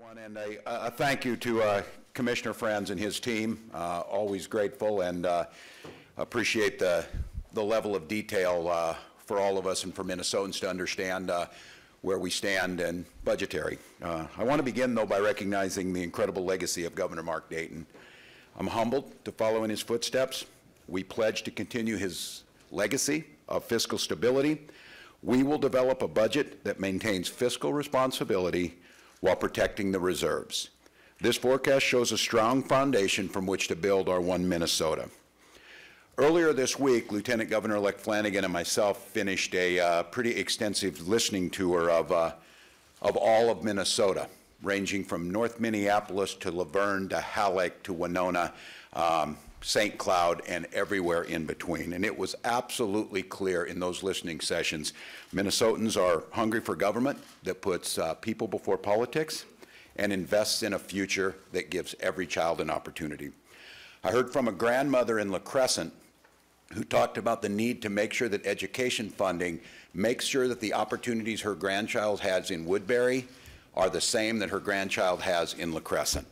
everyone, and a, a thank you to uh, Commissioner Frans and his team. Uh, always grateful and uh, appreciate the, the level of detail uh, for all of us and for Minnesotans to understand uh, where we stand and budgetary. Uh, I want to begin, though, by recognizing the incredible legacy of Governor Mark Dayton. I'm humbled to follow in his footsteps. We pledge to continue his legacy of fiscal stability. We will develop a budget that maintains fiscal responsibility while protecting the reserves. This forecast shows a strong foundation from which to build our One Minnesota. Earlier this week, Lieutenant Governor-elect Flanagan and myself finished a uh, pretty extensive listening tour of, uh, of all of Minnesota, ranging from North Minneapolis to Luverne to Hallock to Winona, um, St. Cloud, and everywhere in between. And it was absolutely clear in those listening sessions, Minnesotans are hungry for government that puts uh, people before politics and invests in a future that gives every child an opportunity. I heard from a grandmother in La Crescent who talked about the need to make sure that education funding makes sure that the opportunities her grandchild has in Woodbury are the same that her grandchild has in La Crescent.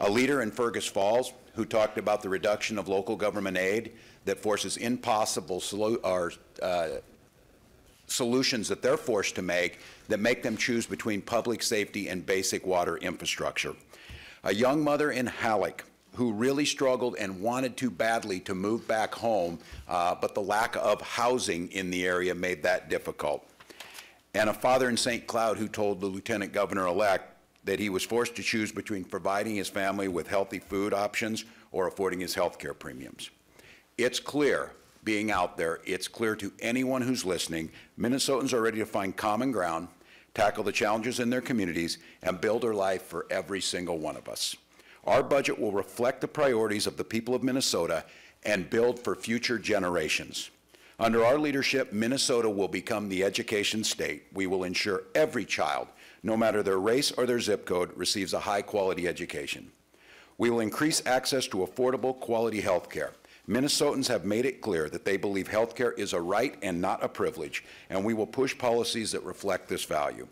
A leader in Fergus Falls who talked about the reduction of local government aid that forces impossible solu or, uh, solutions that they're forced to make that make them choose between public safety and basic water infrastructure. A young mother in Hallock who really struggled and wanted to badly to move back home, uh, but the lack of housing in the area made that difficult. And a father in St. Cloud who told the lieutenant governor-elect that he was forced to choose between providing his family with healthy food options or affording his health care premiums. It's clear, being out there, it's clear to anyone who's listening, Minnesotans are ready to find common ground, tackle the challenges in their communities, and build a life for every single one of us. Our budget will reflect the priorities of the people of Minnesota and build for future generations. Under our leadership, Minnesota will become the education state. We will ensure every child no matter their race or their zip code, receives a high-quality education. We will increase access to affordable, quality health care. Minnesotans have made it clear that they believe health care is a right and not a privilege, and we will push policies that reflect this value.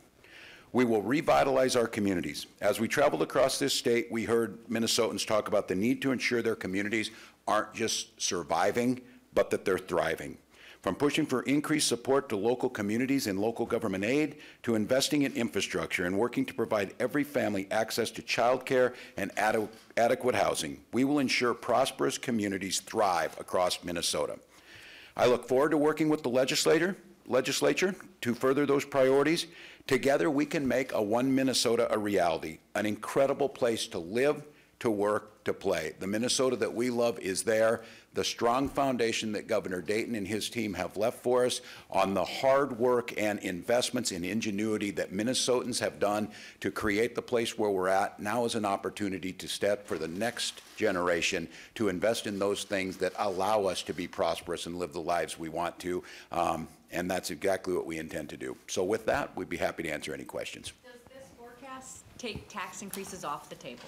We will revitalize our communities. As we traveled across this state, we heard Minnesotans talk about the need to ensure their communities aren't just surviving, but that they're thriving. From pushing for increased support to local communities and local government aid, to investing in infrastructure and working to provide every family access to child care and ad adequate housing, we will ensure prosperous communities thrive across Minnesota. I look forward to working with the legislator, legislature to further those priorities. Together, we can make a One Minnesota a reality, an incredible place to live, to work, to play. The Minnesota that we love is there the strong foundation that Governor Dayton and his team have left for us, on the hard work and investments in ingenuity that Minnesotans have done to create the place where we're at. Now is an opportunity to step for the next generation to invest in those things that allow us to be prosperous and live the lives we want to. Um, and that's exactly what we intend to do. So with that, we'd be happy to answer any questions. Does this forecast take tax increases off the table?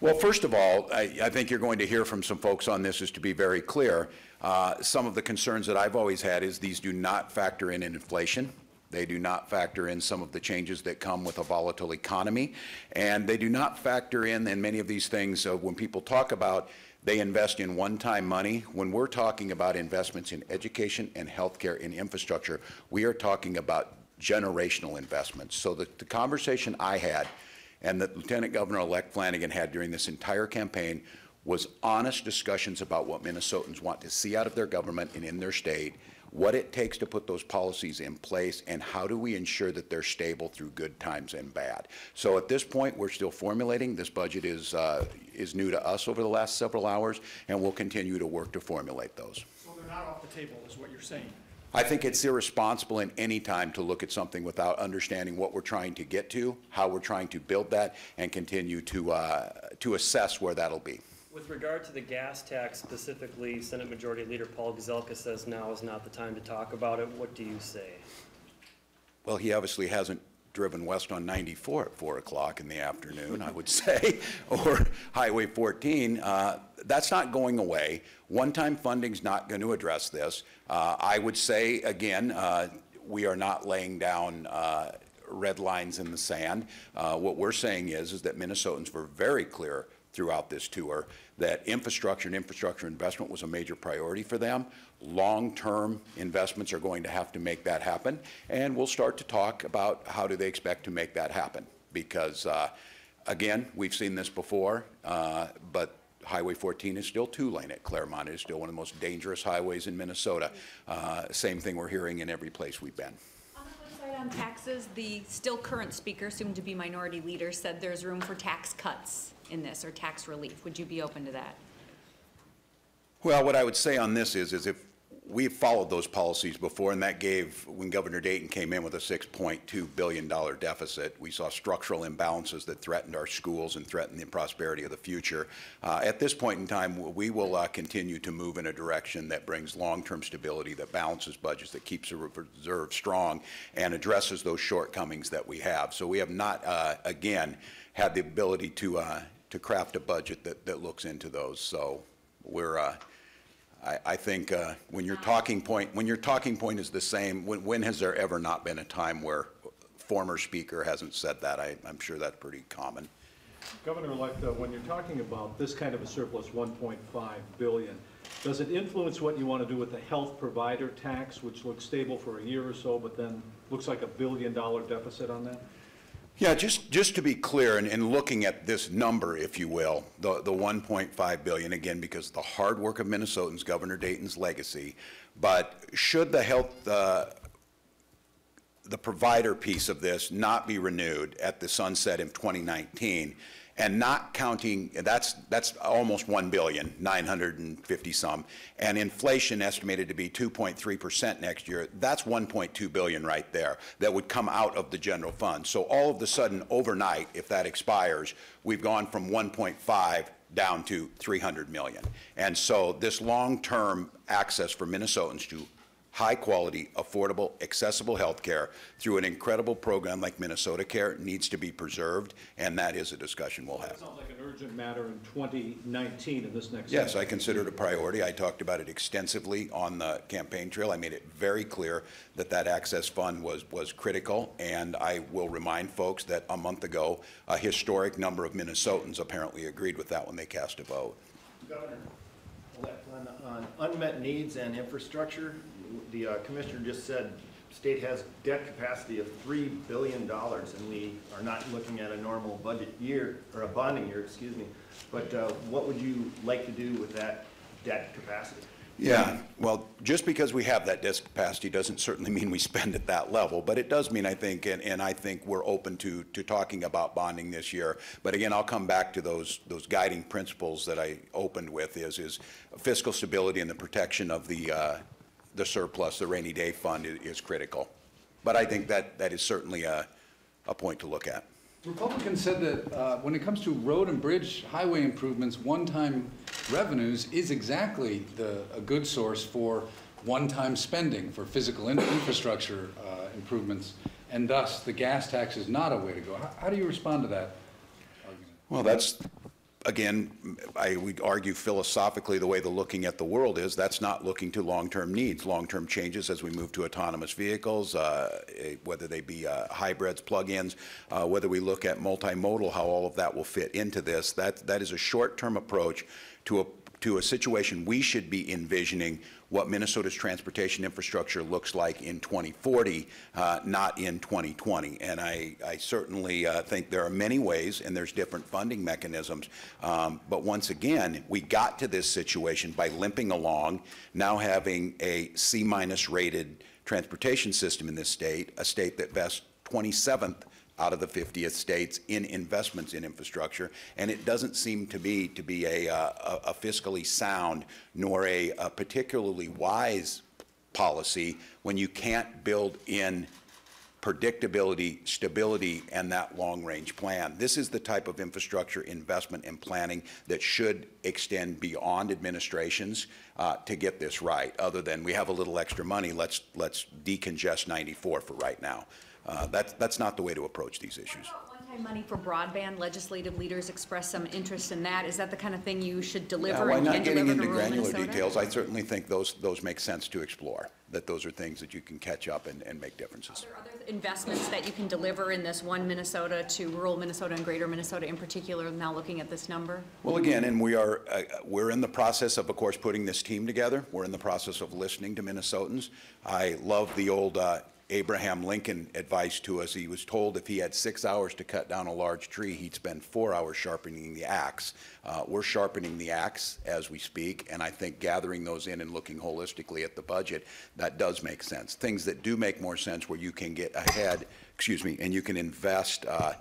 Well, first of all, I, I, think you're going to hear from some folks on this is to be very clear. Uh, some of the concerns that I've always had is these do not factor in inflation. They do not factor in some of the changes that come with a volatile economy. And they do not factor in, in many of these things, uh, when people talk about they invest in one-time money. When we're talking about investments in education and healthcare and infrastructure, we are talking about generational investments. So the, the conversation I had and that Lieutenant Governor-elect Flanagan had during this entire campaign was honest discussions about what Minnesotans want to see out of their government and in their state, what it takes to put those policies in place, and how do we ensure that they're stable through good times and bad. So at this point, we're still formulating. This budget is, uh, is new to us over the last several hours, and we'll continue to work to formulate those. So they're not off the table, is what you're saying? I think it's irresponsible in any time to look at something without understanding what we're trying to get to, how we're trying to build that, and continue to, uh, to assess where that'll be. With regard to the gas tax specifically, Senate Majority Leader Paul Gazelka says now is not the time to talk about it. What do you say? Well, he obviously hasn't driven west on 94 at 4 o'clock in the afternoon, I would say, or Highway 14. Uh, that's not going away. One-time funding is not going to address this. Uh, I would say, again, uh, we are not laying down uh, red lines in the sand. Uh, What we're saying is, is that Minnesotans were very clear throughout this tour that infrastructure and infrastructure investment was a major priority for them. Long-term investments are going to have to make that happen, and we'll start to talk about how do they expect to make that happen. Because, uh, again, we've seen this before, uh, but Highway 14 is still two-lane at Claremont. It is still one of the most dangerous highways in Minnesota. Uh, Same thing we're hearing in every place we've been. On the on taxes, the still current speaker, soon to be minority leader, said there's room for tax cuts in this, or tax relief. Would you be open to that? Well, what I would say on this is, is if we've followed those policies before, and that gave, when Governor Dayton came in with a $6.2 billion deficit, we saw structural imbalances that threatened our schools and threatened the prosperity of the future. Uh, At this point in time, we will uh, continue to move in a direction that brings long-term stability, that balances budgets, that keeps the reserve strong, and addresses those shortcomings that we have. So we have not, uh, again, had the ability to, uh, to craft a budget that, that looks into those. So we're, uh, I, I think uh, when your talking point, when your talking point is the same, when, when has there ever not been a time where former speaker hasn't said that? I, I'm sure that's pretty common. Governor-elect, uh, when you're talking about this kind of a surplus, 1.5 billion, does it influence what you want to do with the health provider tax, which looks stable for a year or so, but then looks like a billion-dollar deficit on that? Yeah, just, just to be clear, and, looking at this number, if you will, the, the 1.5 billion, again, because the hard work of Minnesotans, Governor Dayton's legacy, but should the health, uh, the provider piece of this not be renewed at the sunset in 2019, and not counting, that's, that's almost 1 billion, 950 some, and inflation estimated to be 2.3% next year, that's 1.2 billion right there that would come out of the general fund. So all of the sudden, overnight, if that expires, we've gone from 1.5 down to 300 million. And so this long-term access for Minnesotans to high-quality, affordable, accessible health care through an incredible program like Minnesota Care needs to be preserved, and that is a discussion we'll That have. sounds like an urgent matter in 2019, in this next. Yes, session. I consider it a priority. I talked about it extensively on the campaign trail. I made it very clear that that access fund was, was critical, and I will remind folks that a month ago, a historic number of Minnesotans apparently agreed with that when they cast a vote. Governor, on, on unmet needs and infrastructure, the uh, commissioner just said state has debt capacity of three billion dollars, and we are not looking at a normal budget year, or a bonding year, excuse me. But uh, what would you like to do with that debt capacity? Yeah, well, just because we have that debt capacity doesn't certainly mean we spend at that level, but it does mean, I think, and, and I think we're open to, to talking about bonding this year. But again, I'll come back to those, those guiding principles that I opened with is, is fiscal stability and the protection of the, uh, the surplus, the rainy day fund is, is critical. But I think that, that is certainly a, a point to look at. Republicans said that uh, when it comes to road and bridge highway improvements, one-time revenues is exactly the, a good source for one-time spending for physical in- infrastructure uh, improvements, and thus the gas tax is not a way to go. How, how do you respond to that argument? Well, that's, again, I would argue philosophically, the way the looking at the world is, that's not looking to long-term needs, long-term changes as we move to autonomous vehicles, uh, whether they be uh, hybrids, plug-ins, uh, whether we look at multimodal, how all of that will fit into this. That, that is a short-term approach to a, to a situation we should be envisioning what Minnesota's transportation infrastructure looks like in 2040, uh, not in 2020. And I, I certainly uh, think there are many ways, and there's different funding mechanisms. Um, but once again, we got to this situation by limping along, now having a C-minus rated transportation system in this state, a state that vests 27th out of the 50th states in investments in infrastructure, and it doesn't seem to me to be a, uh, a a fiscally sound nor a a particularly wise policy when you can't build in predictability, stability, and that long-range plan. This is the type of infrastructure investment and planning that should extend beyond administrations uh, to get this right, other than we have a little extra money, let's, let's decongest 94 for right now. Uh, That's, that's not the way to approach these issues. One-time money for broadband, legislative leaders expressed some interest in that. Is that the kind of thing you should Yeah, deliver Why and not getting into granular Minnesota? details? I certainly think those, those make sense to explore. that those are things that you can catch up and, and make differences. Are there other investments that you can deliver in this one Minnesota to rural Minnesota and greater Minnesota in particular, now looking at this number? Well, again, and we are, uh, we're in the process of, of course, putting this team together. We're in the process of listening to Minnesotans. I love the old uh, Abraham Lincoln advice to us. He was told if he had six hours to cut down a large tree, he'd spend four hours sharpening the axe. Uh, We're sharpening the axe as we speak, and I think gathering those in and looking holistically at the budget, that does make sense. Things that do make more sense where you can get ahead, excuse me, and you can invest uh,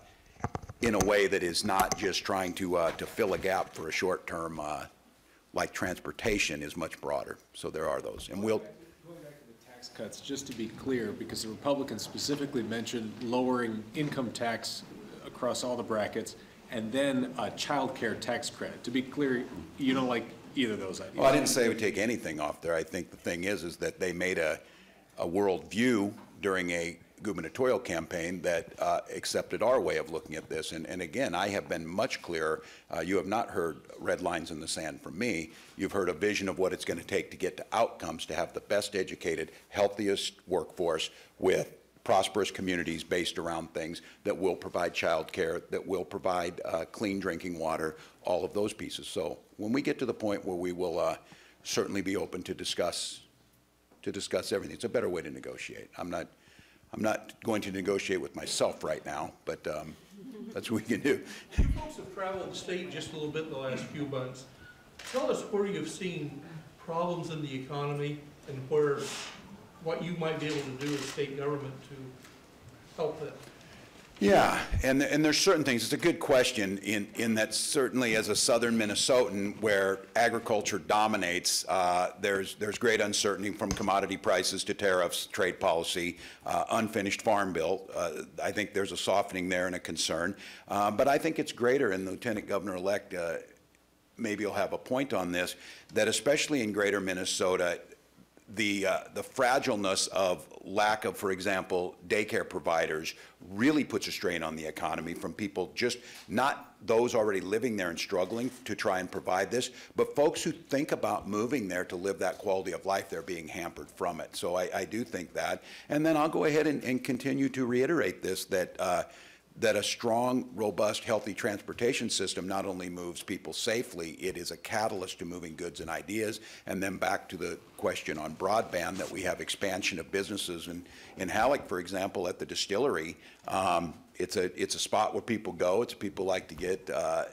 in a way that is not just trying to, uh, to fill a gap for a short term, uh, like transportation is much broader. So there are those. And we'll, Going back to the tax cuts, just to be clear, because the Republicans specifically mentioned lowering income tax across all the brackets, and then a child care tax credit. To be clear, you don't like either of those ideas? well, I didn't say we take anything off there. I think the thing is, is that they made a, a worldview during a gubernatorial campaign that uh, accepted our way of looking at this. And, and again, I have been much clearer. Uh, You have not heard red lines in the sand from me. You've heard a vision of what it's going to take to get to outcomes, to have the best educated, healthiest workforce with prosperous communities based around things that will provide child care, that will provide uh, clean drinking water, all of those pieces. So when we get to the point where we will uh, certainly be open to discuss, to discuss everything, it's a better way to negotiate. I'm not, I'm not going to negotiate with myself right now, but um, that's what we can do. You Folks have traveled the state just a little bit in the last few months. Tell us where you've seen problems in the economy and where, what you might be able to do as state government to help them. Yeah, and, and there's certain things, it's a good question in, in that certainly as a southern Minnesotan where agriculture dominates, uh, there's, there's great uncertainty from commodity prices to tariffs, trade policy, uh, unfinished farm bill. Uh, I think there's a softening there and a concern. Uh, but I think it's greater, and Lieutenant Governor-elect uh, maybe you'll have a point on this, that especially in greater Minnesota, the, uh, the fragileness of lack of, for example, daycare providers really puts a strain on the economy from people just not those already living there and struggling to try and provide this, but folks who think about moving there to live that quality of life, they're being hampered from it. So I, I do think that. And then I'll go ahead and, and continue to reiterate this, that uh, that a strong, robust, healthy transportation system not only moves people safely, it is a catalyst to moving goods and ideas. And then back to the question on broadband, that we have expansion of businesses. And in Hallock, for example, at the distillery, um, it's a, it's a spot where people go. It's people like to get uh,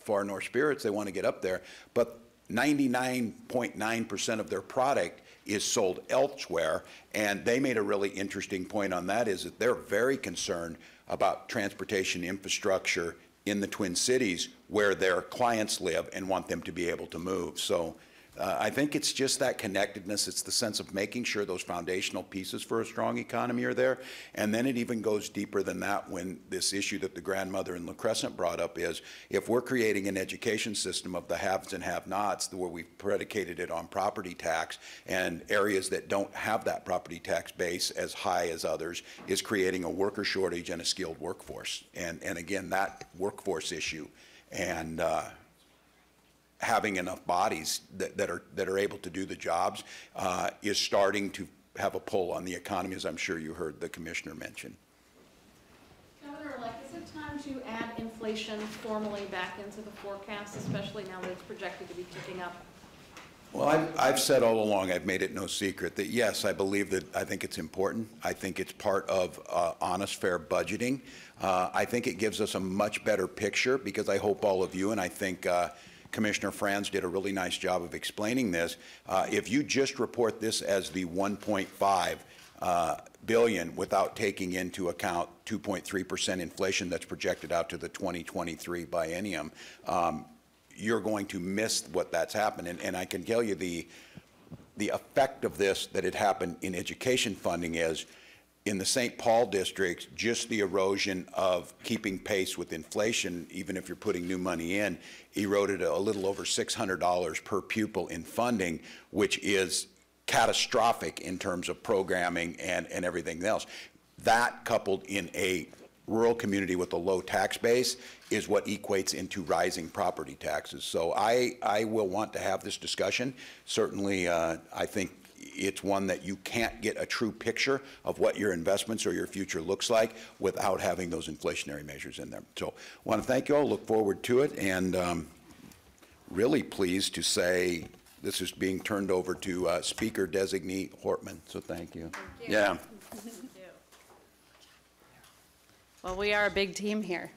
Far North Spirits. They want to get up there. But 99.9% of their product is sold elsewhere. And they made a really interesting point on that is that they're very concerned about transportation infrastructure in the Twin Cities where their clients live and want them to be able to move. So uh, I think it's just that connectedness. It's the sense of making sure those foundational pieces for a strong economy are there. And then it even goes deeper than that when this issue that the grandmother in La Crescent brought up is if we're creating an education system of the haves and have-nots the where we've predicated it on property tax and areas that don't have that property tax base as high as others is creating a worker shortage and a skilled workforce. And, and again, that workforce issue and uh, having enough bodies that, that are that are able to do the jobs uh, is starting to have a pull on the economy, as I'm sure you heard the commissioner mention. Governor-elect, is it time to add inflation formally back into the forecast, especially now that it's projected to be ticking up? Well, I've, I've said all along, I've made it no secret, that yes, I believe that, I think it's important. I think it's part of uh, honest, fair budgeting. Uh, I think it gives us a much better picture because I hope all of you, and I think uh, Commissioner Frans did a really nice job of explaining this. Uh, if you just report this as the 1.5 uh, billion without taking into account 2.3% inflation that's projected out to the 2023 biennium, um, you're going to miss what that's happened. And, and I can tell you the, the effect of this that it happened in education funding is in the St. Paul district, just the erosion of keeping pace with inflation, even if you're putting new money in, eroded a little over $600 per pupil in funding, which is catastrophic in terms of programming and, and everything else. That coupled in a rural community with a low tax base is what equates into rising property taxes. So I, I will want to have this discussion. Certainly, uh, I think it's one that you can't get a true picture of what your investments or your future looks like without having those inflationary measures in there. So I want to thank you all, look forward to it, and um, really pleased to say this is being turned over to uh, Speaker Designee Hortman, so thank you. Yeah. Well, we are a big team here.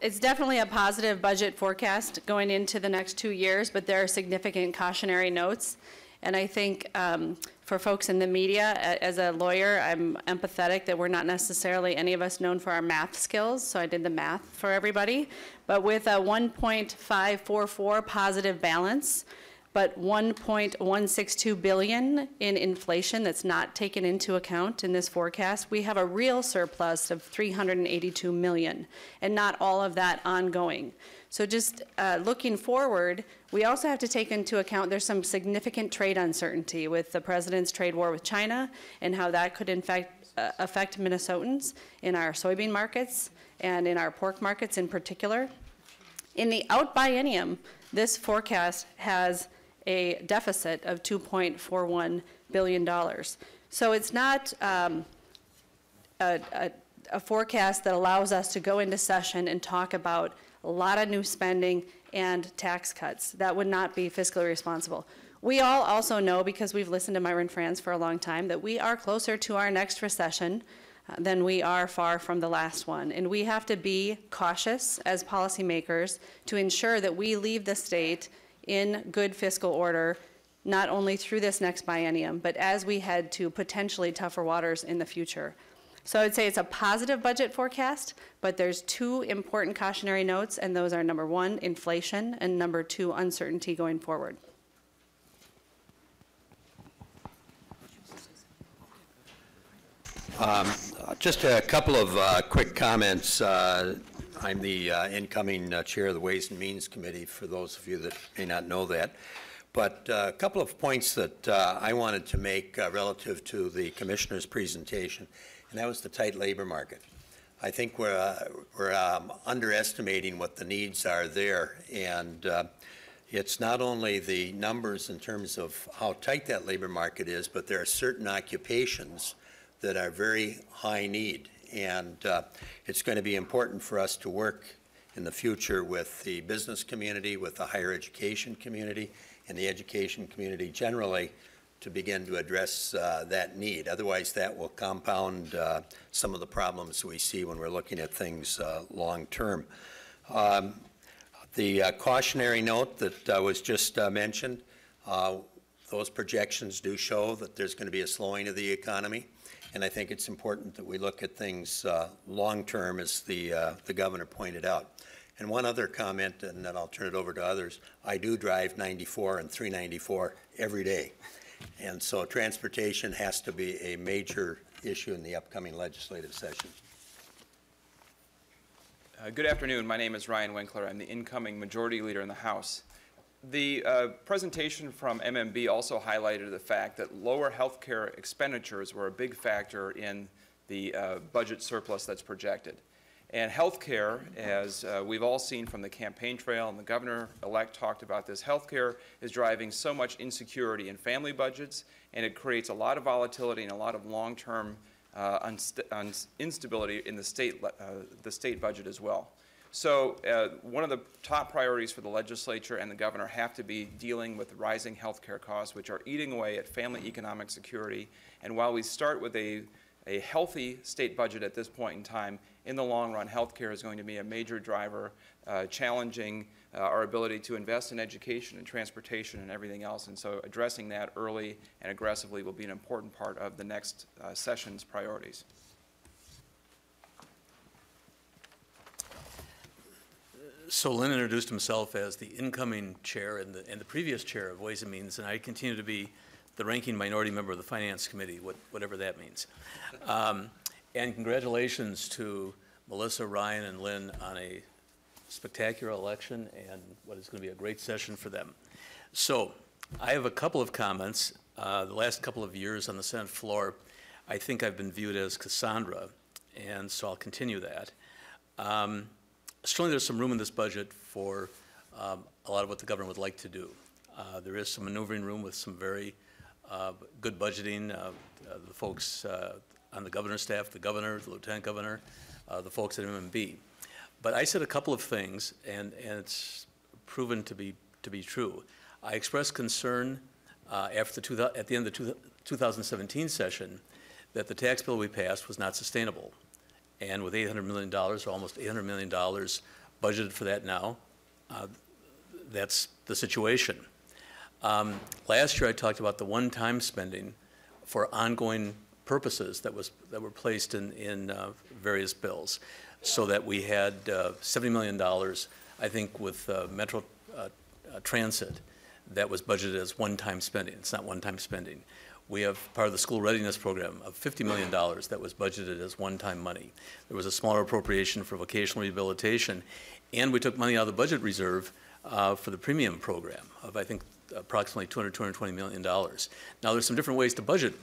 It's definitely a positive budget forecast going into the next two years, but there are significant cautionary notes. And I think um, for folks in the media, as a lawyer, I'm empathetic that we're not necessarily, any of us known for our math skills, so I did the math for everybody. But with a 1.544 positive balance, but 1.162 billion in inflation that's not taken into account in this forecast, we have a real surplus of 382 million, and not all of that ongoing. So just uh, looking forward, we also have to take into account there's some significant trade uncertainty with the president's trade war with China and how that could in fact uh, affect Minnesotans in our soybean markets and in our pork markets in particular. In the out biennium, this forecast has a deficit of $2.41 billion. So it's not um, a, a, a forecast that allows us to go into session and talk about a lot of new spending and tax cuts. That would not be fiscally responsible. We all also know, because we've listened to Myron Frans for a long time, that we are closer to our next recession uh, than we are far from the last one. And we have to be cautious as policymakers to ensure that we leave the state in good fiscal order, not only through this next biennium, but as we head to potentially tougher waters in the future. So I would say it's a positive budget forecast, but there's two important cautionary notes, and those are number one, inflation, and number two, uncertainty going forward. Just a couple of uh, quick comments. Uh, I'm the uh, incoming uh, Chair of the Ways and Means Committee, for those of you that may not know that. But uh, a couple of points that uh, I wanted to make uh, relative to the Commissioner's presentation, and that was the tight labor market. I think we're, uh, we're um, underestimating what the needs are there, and it's not only the numbers in terms of how tight that labor market is, but there are certain occupations that are very high need. And uh, it's going to be important for us to work in the future with the business community, with the higher education community, and the education community generally to begin to address uh, that need. Otherwise, that will compound uh, some of the problems we see when we're looking at things uh, long-term. Um, The uh, cautionary note that uh, was just uh, mentioned, those projections do show that there's going to be a slowing of the economy. And I think it's important that we look at things uh, long-term, as the, uh, the governor pointed out. And one other comment, and then I'll turn it over to others. I do drive 94 and 394 every day. And so transportation has to be a major issue in the upcoming legislative session. Uh, Good afternoon. My name is Ryan Winkler. I'm the incoming Majority Leader in the House. The uh, presentation from MMB also highlighted the fact that lower healthcare expenditures were a big factor in the uh, budget surplus that's projected. And healthcare, as uh, we've all seen from the campaign trail, and the governor-elect talked about this, healthcare is driving so much insecurity in family budgets, and it creates a lot of volatility and a lot of long-term uh, instability in the state, uh, the state budget as well. So uh, one of the top priorities for the legislature and the governor have to be dealing with rising healthcare costs, which are eating away at family economic security. And while we start with a, a healthy state budget at this point in time, in the long run, healthcare is going to be a major driver, uh, challenging uh, our ability to invest in education and transportation and everything else. And so addressing that early and aggressively will be an important part of the next uh, session's priorities. So Lynn introduced himself as the incoming chair and the, and the previous chair of Ways and Means, and I continue to be the ranking minority member of the Finance Committee, what- whatever that means. Um, And congratulations to Melissa, Ryan, and Lynn on a spectacular election and what is going to be a great session for them. So I have a couple of comments. Uh, The last couple of years on the Senate floor, I think I've been viewed as Cassandra, and so I'll continue that. Um, Certainly, there's some room in this budget for um, a lot of what the government would like to do. Uh, There is some maneuvering room with some very uh, good budgeting. uh, uh, The folks uh, on the governor's staff, the governor, the lieutenant governor, uh, the folks at MMB. But I said a couple of things, and, and it's proven to be, to be true. I expressed concern after, the at the end of the two- 2017 session, that the tax bill we passed was not sustainable. And with $800 million, or almost $800 million budgeted for that now, uh, that's the situation. Um, Last year, I talked about the one-time spending for ongoing purposes that was, that were placed in, in uh, various bills, so that we had uh, $70 million, I think, with uh, Metro uh, uh, Transit, that was budgeted as one-time spending. It's not one-time spending. We have part of the school readiness program of $50 million that was budgeted as one-time money. There was a smaller appropriation for vocational rehabilitation, and we took money out of the budget reserve uh, for the premium program of, I think, approximately $200, 220 million dollars. Now, there's some different ways to budget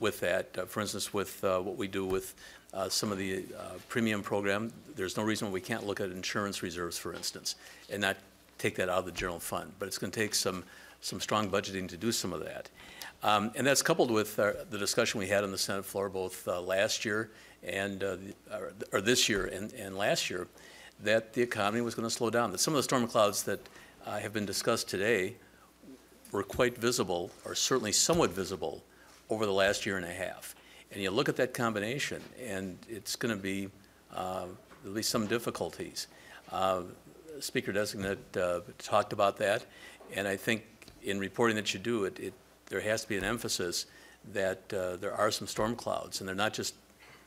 with that. Uh, For instance, with uh, what we do with uh, some of the uh, premium program, there's no reason why we can't look at insurance reserves, for instance, and not take that out of the general fund. But it's going to take some, some strong budgeting to do some of that. Um, And that's coupled with uh, the discussion we had on the Senate floor both uh, last year and, uh, or- this year and, and last year, that the economy was going to slow down. That some of the storm clouds that uh, have been discussed today were quite visible, or certainly somewhat visible, over the last year and a half. And you look at that combination, and it's going to be, uh, at least some difficulties. Uh, Speaker designate talked about that, and I think in reporting that you do, it, it, there has to be an emphasis that uh, there are some storm clouds, and they're not just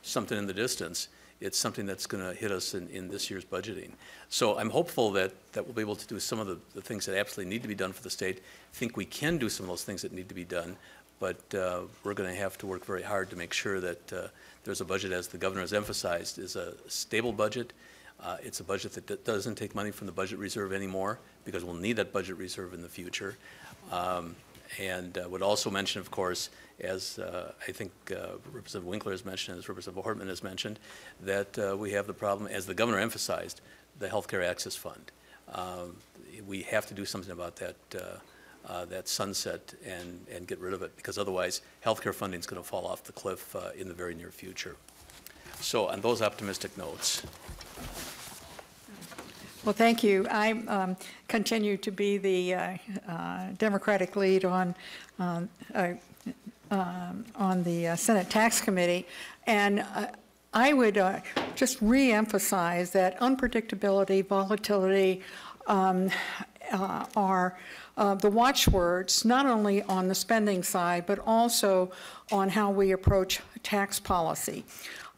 something in the distance. It's something that's going to hit us in, in this year's budgeting. So I'm hopeful that, that we'll be able to do some of the, the things that absolutely need to be done for the state. I think we can do some of those things that need to be done, but uh, we're going to have to work very hard to make sure that uh, there's a budget, as the governor has emphasized, is a stable budget. Uh, It's a budget that doesn't take money from the budget reserve anymore, because we'll need that budget reserve in the future. Um, And uh, would also mention, of course, as uh, I think uh, Representative Winkler has mentioned, as Representative Hortman has mentioned, that uh, we have the problem, as the governor emphasized, the Healthcare Access Fund. Um, We have to do something about that, uh, uh, that sunset and, and get rid of it, because otherwise, healthcare funding is going to fall off the cliff in the very near future. So on those optimistic notes, Well, thank you. I um, continue to be the uh, uh, Democratic lead on, um, uh, um, on the uh, Senate Tax Committee, and uh, I would uh, just reemphasize that unpredictability, volatility um, are the watchwords, not only on the spending side, but also on how we approach tax policy.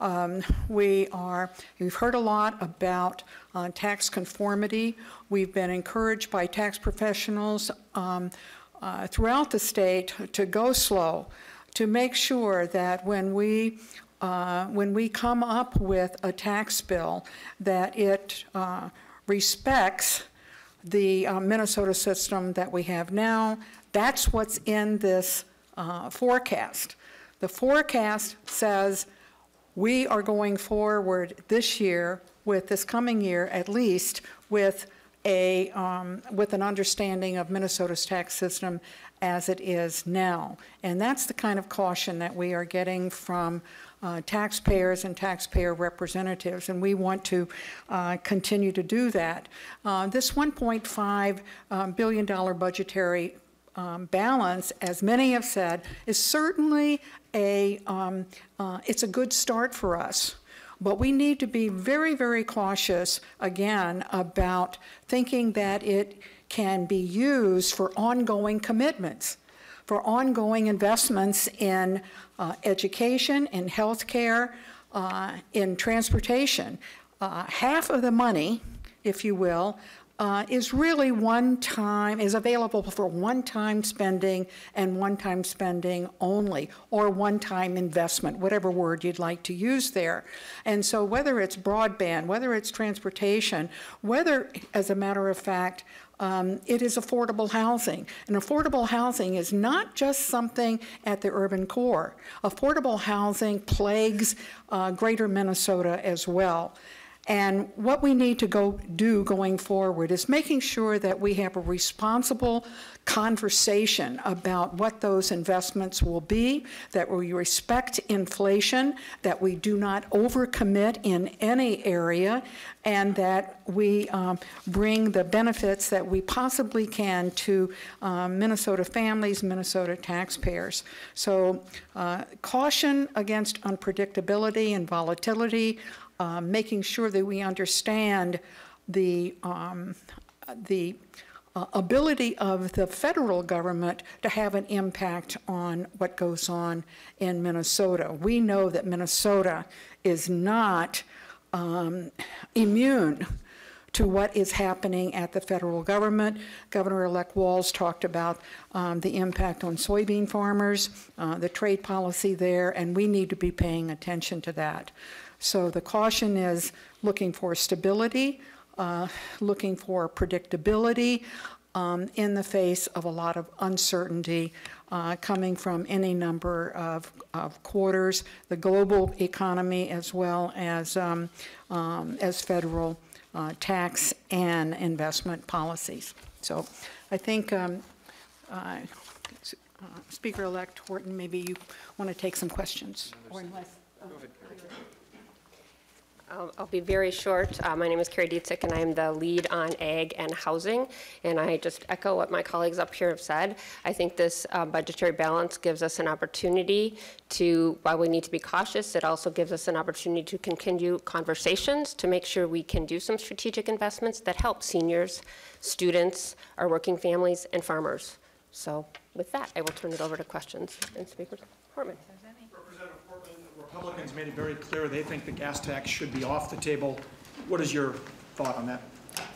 Um, We are, we've heard a lot about uh, tax conformity. We've been encouraged by tax professionals um, uh, throughout the state to go slow, to make sure that when we, uh, when we come up with a tax bill, that it uh, respects the uh, Minnesota system that we have now. That's what's in this uh, forecast. The forecast says we are going forward this year, with this coming year at least, with a, um, with an understanding of Minnesota's tax system as it is now. And that's the kind of caution that we are getting from uh, taxpayers and taxpayer representatives, and we want to uh, continue to do that. Uh, This $1.5 um, billion dollar budgetary um, balance, as many have said, is certainly a, um, uh, it's a good start for us. But we need to be very, very cautious, again, about thinking that it can be used for ongoing commitments, for ongoing investments in uh, education, in healthcare, uh, in transportation. Uh, half of the money, if you will, uh, is really one-time, is available for one-time spending and one-time spending only, or one-time investment, whatever word you'd like to use there. And so whether it's broadband, whether it's transportation, whether, as a matter of fact, um, it is affordable housing. And affordable housing is not just something at the urban core. Affordable housing plagues uh, greater Minnesota as well. And what we need to go do going forward is making sure that we have a responsible conversation about what those investments will be, that we respect inflation, that we do not overcommit in any area, and that we um, bring the benefits that we possibly can to um, Minnesota families, Minnesota taxpayers. So uh, caution against unpredictability and volatility, uh, making sure that we understand the, um, the uh, ability of the federal government to have an impact on what goes on in Minnesota. We know that Minnesota is not um, immune to what is happening at the federal government. Governor-elect Walz talked about um, the impact on soybean farmers, uh, the trade policy there, and we need to be paying attention to that. So the caution is looking for stability, uh, looking for predictability um, in the face of a lot of uncertainty uh, coming from any number of, of, quarters, the global economy as well as, um, um, as federal uh, tax and investment policies. So I think um, uh, Speaker-elect Hortman, maybe you want to take some questions. Or unless, oh. I'll, I'll, be very short. Uh, my name is Kari Dziedzic, and I'm the lead on ag and housing. And I just echo what my colleagues up here have said. I think this uh, budgetary balance gives us an opportunity to, while we need to be cautious, it also gives us an opportunity to continue conversations to make sure we can do some strategic investments that help seniors, students, our working families, and farmers. So with that, I will turn it over to questions and speakers. Hortman. Republicans made it very clear they think the gas tax should be off the table. What is your thought on that?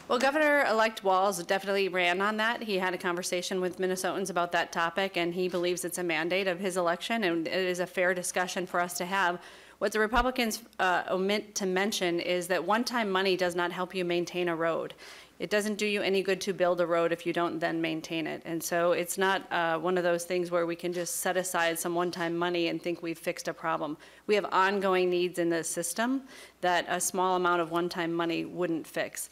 Well, Governor-elect Walz definitely ran on that. He had a conversation with Minnesotans about that topic, and he believes it's a mandate of his election, and it is a fair discussion for us to have. What the Republicans uh, omit to mention is that one-time money does not help you maintain a road it doesn't do you any good to build a road if you don't then maintain it. And so it's not uh, one of those things where we can just set aside some one-time money and think we've fixed a problem. We have ongoing needs in the system that a small amount of one-time money wouldn't fix.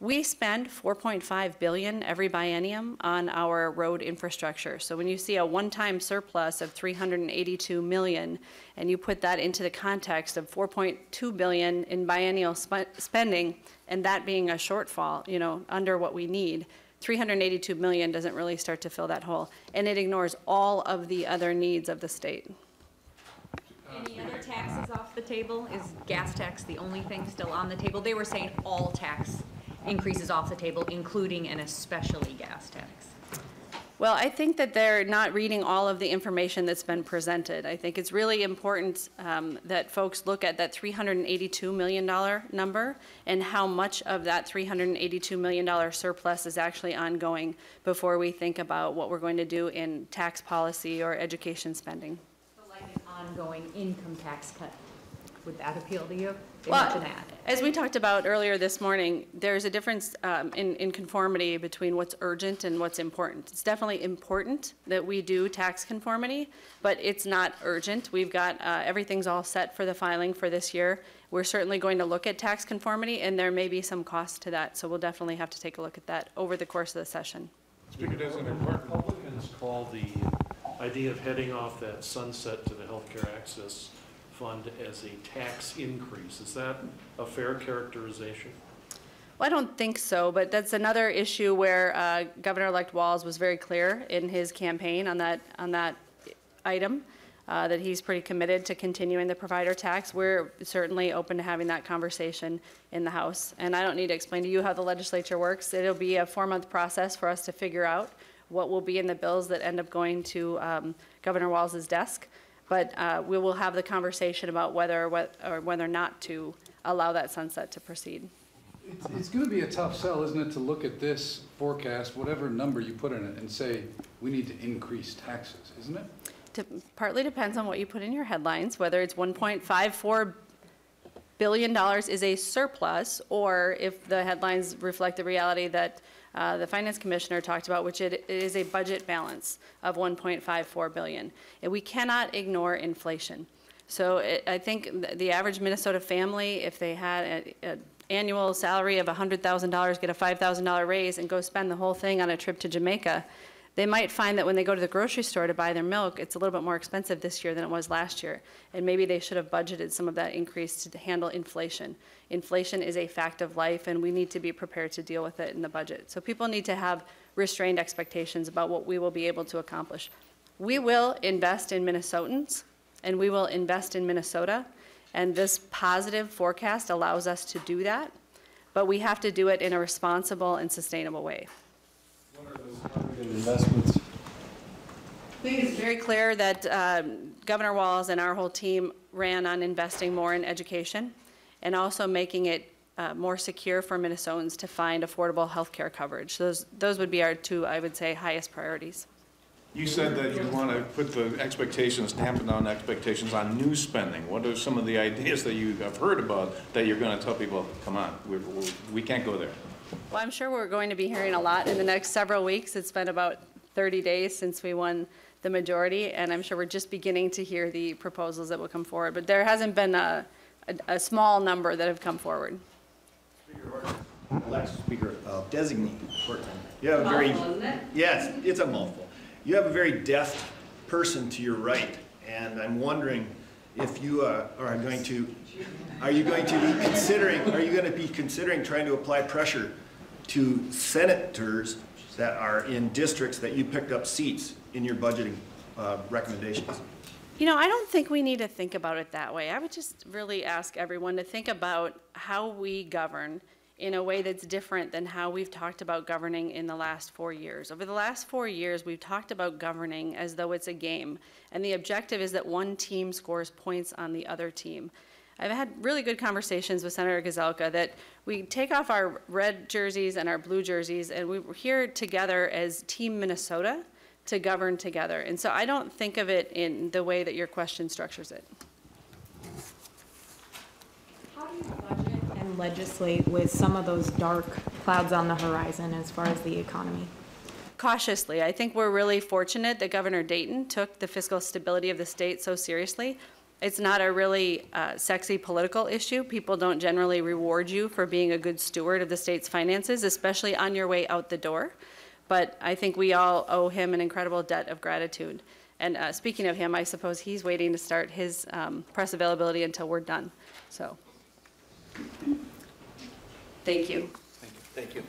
We spend 4.5 billion every biennium on our road infrastructure. So when you see a one-time surplus of 382 million, and you put that into the context of 4.2 billion in biennial sp spending, and that being a shortfall, you know, under what we need, 382 million doesn't really start to fill that hole, and it ignores all of the other needs of the state. Any other taxes off the table? Is gas tax the only thing still on the table? They were saying all tax increases off the table, including and especially gas tax? Well, I think that they're not reading all of the information that's been presented. I think it's really important um, that folks look at that $382 million number and how much of that $382 million surplus is actually ongoing before we think about what we're going to do in tax policy or education spending. So like an ongoing income tax cut, would that appeal to you? Well, as we talked about earlier this morning, there's a difference um, in, in conformity between what's urgent and what's important. It's definitely important that we do tax conformity, but it's not urgent. We've got, uh, everything's all set for the filing for this year. We're certainly going to look at tax conformity, and there may be some cost to that, so we'll definitely have to take a look at that over the course of the session. Speaker Republicans call the idea of heading off that sunset to the healthcare access fund as a tax increase. Is that a fair characterization? Well, I don't think so, but that's another issue where uh, Governor-elect Walz was very clear in his campaign on that on that item. Uh, that he's pretty committed to continuing the provider tax. We're certainly open to having that conversation in the House. And I don't need to explain to you how the legislature works. It'll be a four-month process for us to figure out what will be in the bills that end up going to um, Governor Walz's desk. But uh, we will have the conversation about whether or whether not to allow that sunset to proceed. It's, it's going to be a tough sell, isn't it, to look at this forecast, whatever number you put in it, and say, we need to increase taxes, isn't it? To, partly depends on what you put in your headlines, whether it's 1.54 billion dollars is a surplus, or if the headlines reflect the reality that uh, the finance commissioner talked about, which it, is a budget balance of 1.54 billion. And we cannot ignore inflation. So it- I think th- the average Minnesota family, if they had an annual salary of $100,000, get a $5,000 raise, and go spend the whole thing on a trip to Jamaica, they might find that when they go to the grocery store to buy their milk, it's a little bit more expensive this year than it was last year. And maybe they should have budgeted some of that increase to handle inflation. Inflation is a fact of life, and we need to be prepared to deal with it in the budget. So people need to have restrained expectations about what we will be able to accomplish. We will invest in Minnesotans, and we will invest in Minnesota, and this positive forecast allows us to do that, but we have to do it in a responsible and sustainable way. Investments. I think it's very clear that um, Governor Walz and our whole team ran on investing more in education and also making it uh, more secure for Minnesotans to find affordable health care coverage. Those, those would be our two, I would say, highest priorities. You said that you want to put the expectations, dampen down expectations on new spending. What are some of the ideas that you have heard about that you're going to tell people, come on, we, we- we can't go there? Well, I'm sure we're going to be hearing a lot in the next several weeks. It's been about 30 days since we won the majority, and I'm sure we're just beginning to hear the proposals that will come forward. But there hasn't been a, a, a small number that have come forward. Elect Speaker uh, designee Hortman. You have a very, Mouthful, isn't it? yes, it's a mouthful. You have a very deft person to your right, and I'm wondering if you uh, are going to, are you going to be considering, are you going to be considering trying to apply pressure to senators that are in districts that you picked up seats in your budgeting uh, recommendations? You know, I don't think we need to think about it that way. I would just really ask everyone to think about how we govern in a way that's different than how we've talked about governing in the last four years. Over the last four years, we've talked about governing as though it's a game, and the objective is that one team scores points on the other team. I've had really good conversations with Senator Gazelka that we take off our red jerseys and our blue jerseys, and we're here together as Team Minnesota to govern together. And so I don't think of it in the way that your question structures it. How do you budget and legislate with some of those dark clouds on the horizon as far as the economy? Cautiously, I think we're really fortunate that Governor Dayton took the fiscal stability of the state so seriously. It's not a really uh, sexy political issue. People don't generally reward you for being a good steward of the state's finances, especially on your way out the door. But I think we all owe him an incredible debt of gratitude. And uh, speaking of him, I suppose he's waiting to start his um, press availability until we're done. So, thank you. Thank you.